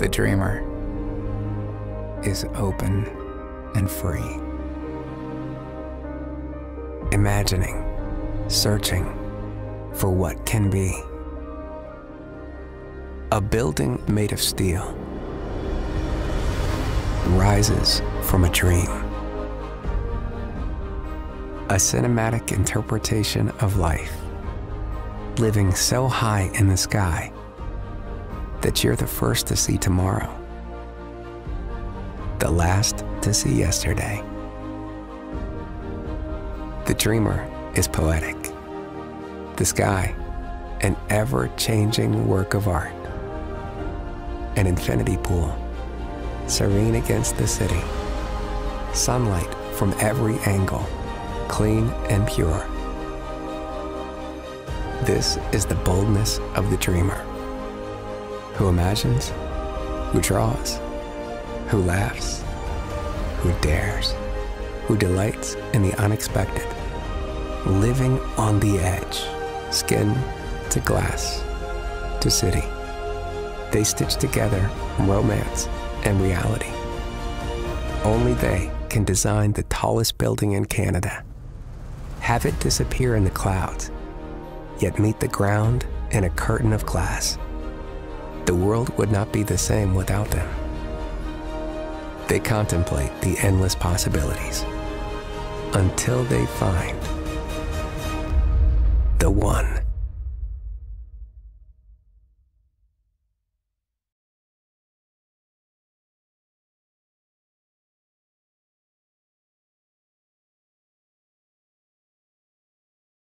The dreamer is open and free. Imagining, searching for what can be. A building made of steel rises from a dream. A cinematic interpretation of life, living so high in the sky that you're the first to see tomorrow, the last to see yesterday. The dreamer is poetic. The sky, an ever changing work of art. An infinity pool, serene against the city. Sunlight from every angle, clean and pure. This is the boldness of the dreamer who imagines, who draws, who laughs, who dares, who delights in the unexpected, living on the edge, skin to glass to city. They stitch together romance and reality. Only they can design the tallest building in Canada, have it disappear in the clouds, yet meet the ground in a curtain of glass the world would not be the same without them. They contemplate the endless possibilities until they find the one.